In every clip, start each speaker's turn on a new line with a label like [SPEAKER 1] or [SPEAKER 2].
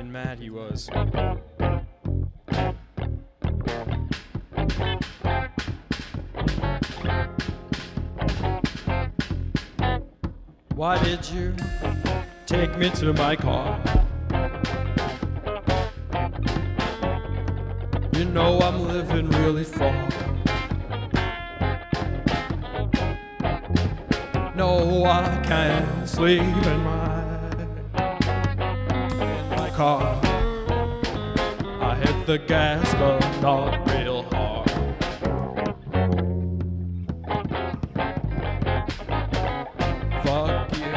[SPEAKER 1] and mad he was. Why did you take me to my car? You know I'm living really far. No, I can't sleep in my car. I hit the gas, but not real hard. Fuck you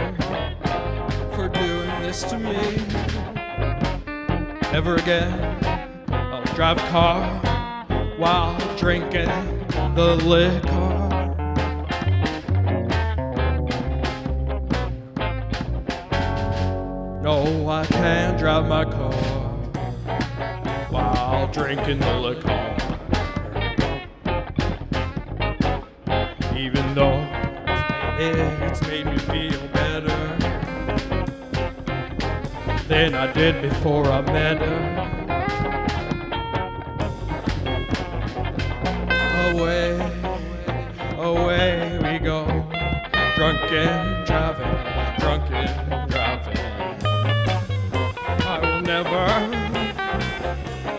[SPEAKER 1] for doing this to me. Ever again, I'll drive a car while drinking the liquor. No, I can't drive my car while drinking the liquor. Even though it's made me feel better than I did before I met her. Away, away we go, drunken driving, drunken driving never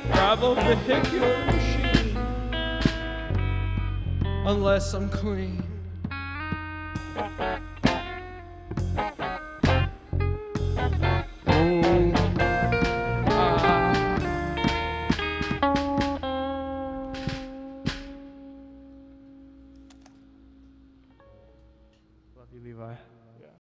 [SPEAKER 1] drive a vehicular machine unless I'm clean. Ooh, ah. Love you, Levi.